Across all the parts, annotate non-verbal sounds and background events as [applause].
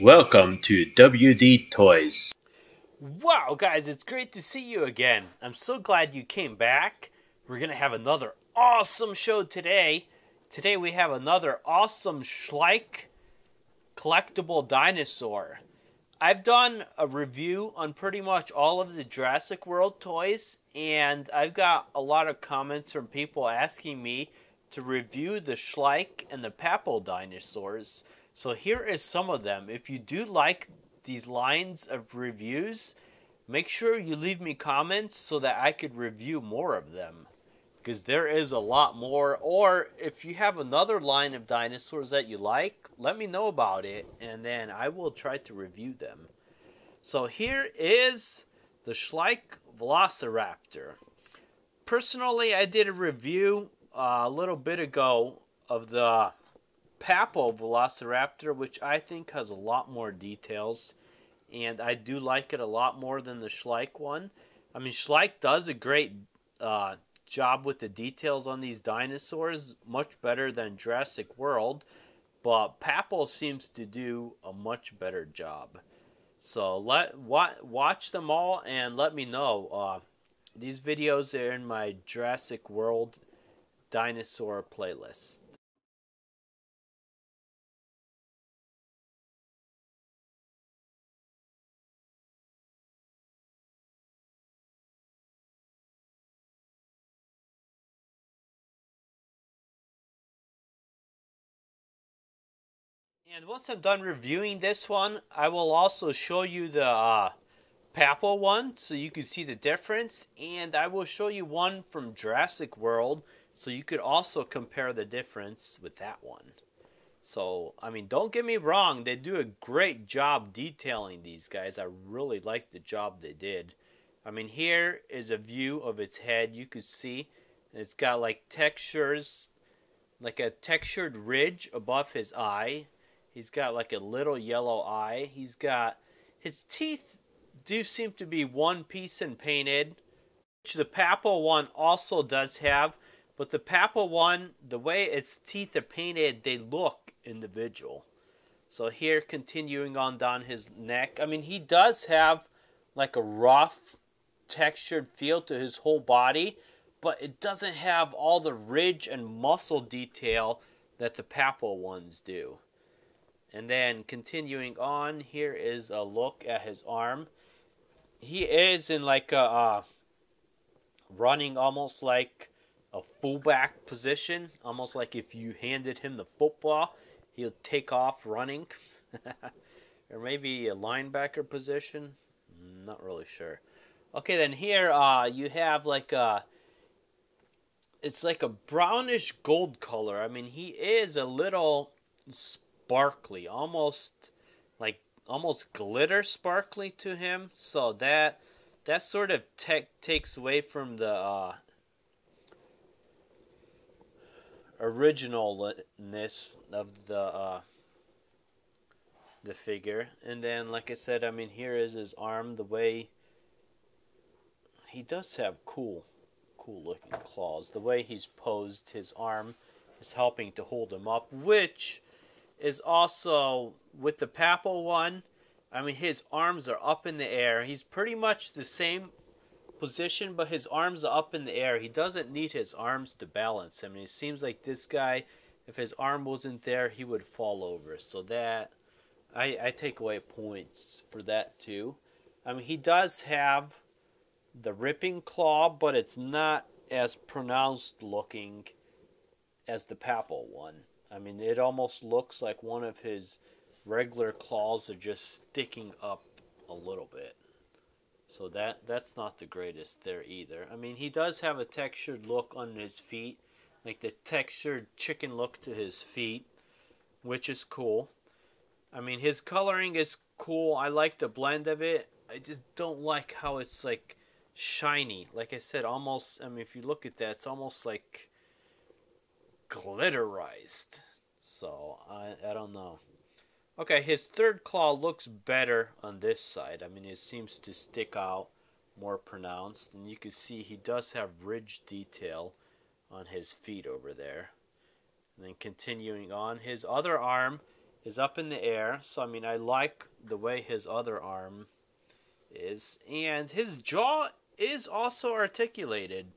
Welcome to WD Toys. Wow, guys, it's great to see you again. I'm so glad you came back. We're going to have another awesome show today. Today we have another awesome Schleich collectible dinosaur. I've done a review on pretty much all of the Jurassic World toys, and I've got a lot of comments from people asking me to review the Schleich and the Papo dinosaurs. So here is some of them. If you do like these lines of reviews, make sure you leave me comments so that I could review more of them. Because there is a lot more. Or if you have another line of dinosaurs that you like, let me know about it and then I will try to review them. So here is the Schleich Velociraptor. Personally, I did a review uh, a little bit ago of the Papo Velociraptor, which I think has a lot more details, and I do like it a lot more than the Schleich one. I mean, Schleich does a great uh, job with the details on these dinosaurs, much better than Jurassic World, but Papo seems to do a much better job. So let watch them all and let me know. Uh, these videos are in my Jurassic World dinosaur playlist. And once I'm done reviewing this one, I will also show you the uh, Papo one so you can see the difference. And I will show you one from Jurassic World so you could also compare the difference with that one. So, I mean, don't get me wrong, they do a great job detailing these guys. I really like the job they did. I mean, here is a view of its head. You can see it's got like textures, like a textured ridge above his eye. He's got like a little yellow eye. He's got his teeth do seem to be one piece and painted, which the Papo one also does have. But the Papo one, the way its teeth are painted, they look individual. So here, continuing on down his neck, I mean, he does have like a rough, textured feel to his whole body, but it doesn't have all the ridge and muscle detail that the Papo ones do. And then continuing on, here is a look at his arm. He is in like a uh, running almost like a fullback position, almost like if you handed him the football, he'll take off running. [laughs] or maybe a linebacker position. Not really sure. Okay, then here uh, you have like a it's like a brownish gold color. I mean, he is a little sparkly, almost like almost glitter sparkly to him. So that that sort of tech takes away from the uh, originalness of the uh, the figure. And then, like I said, I mean, here is his arm. The way he does have cool, cool looking claws. The way he's posed his arm is helping to hold him up, which is also with the Papo one. I mean, his arms are up in the air. He's pretty much the same position, but his arms are up in the air. He doesn't need his arms to balance. I mean, it seems like this guy, if his arm wasn't there, he would fall over. So that, I, I take away points for that too. I mean, he does have the ripping claw, but it's not as pronounced looking as the Papo one. I mean, it almost looks like one of his regular claws are just sticking up a little bit. So that that's not the greatest there either. I mean, he does have a textured look on his feet, like the textured chicken look to his feet, which is cool. I mean, his coloring is cool. I like the blend of it. I just don't like how it's like shiny. Like I said, almost. I mean, if you look at that, it's almost like glitterized. So I I don't know. Okay, his third claw looks better on this side. I mean, it seems to stick out more pronounced, and you can see he does have ridge detail on his feet over there. And then continuing on, his other arm is up in the air. So I mean, I like the way his other arm is, and his jaw is also articulated,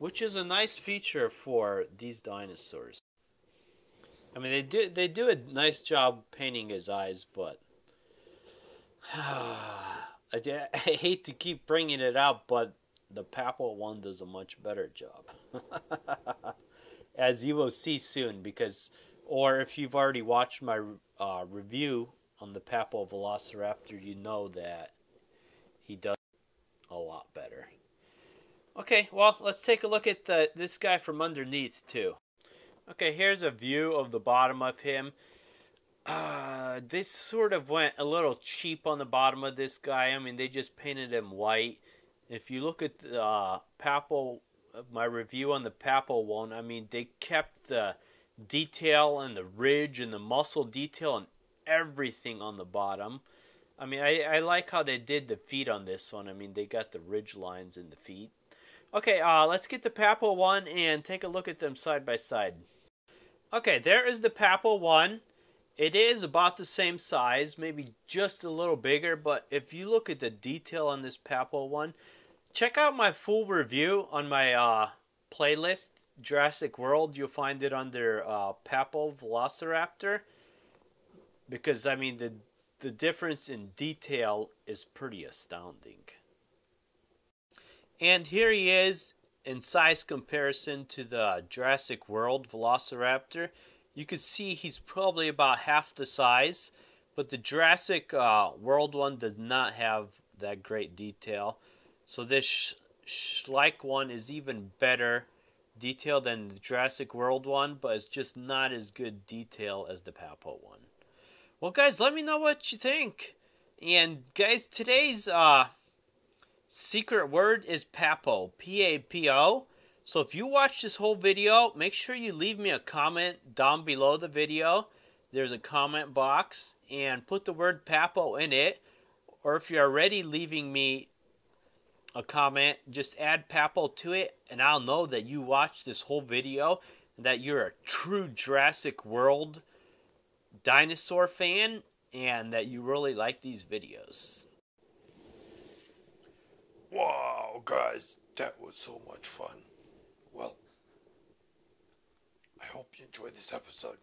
which is a nice feature for these dinosaurs. I mean, they do they do a nice job painting his eyes, but [sighs] I, [laughs] I hate to keep bringing it out, but the Papo one does a much better job, [laughs] as you will see soon. Because, or if you've already watched my uh, review on the Papo Velociraptor, you know that he does. Okay, well, let's take a look at the, this guy from underneath, too. Okay, here's a view of the bottom of him. Uh, they sort of went a little cheap on the bottom of this guy. I mean, they just painted him white. If you look at the uh, Papo, my review on the Papo one, I mean, they kept the detail and the ridge and the muscle detail and everything on the bottom. I mean, I, I like how they did the feet on this one. I mean, they got the ridge lines in the feet. Okay, uh, let's get the Papo one and take a look at them side by side. Okay, there is the Papo one. It is about the same size, maybe just a little bigger, but if you look at the detail on this Papo one, check out my full review on my uh, playlist, Jurassic World. You'll find it under uh, Papo Velociraptor. Because, I mean, the, the difference in detail is pretty astounding. And here he is in size comparison to the Jurassic World Velociraptor you can see he's probably about half the size, but the Jurassic uh, World one does not have that great detail. So this Schleich one is even better detail than the Jurassic World one, but it's just not as good detail as the Papo one. Well, guys, let me know what you think. And guys, today's uh, secret word is Papo, P-A-P-O. So if you watch this whole video, make sure you leave me a comment down below the video. There's a comment box and put the word Papo in it. Or if you're already leaving me a comment, just add Papo to it and I'll know that you watched this whole video that you're a true Jurassic World dinosaur fan and that you really like these videos. Wow, guys, that was so much fun. Well, I hope you enjoyed this episode.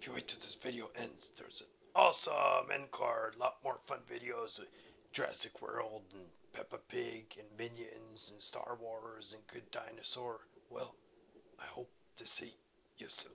If you wait till this video ends, there's an awesome end card, a lot more fun videos of Jurassic World and Peppa Pig and Minions and Star Wars and Good Dinosaur. Well, I hope to see you soon.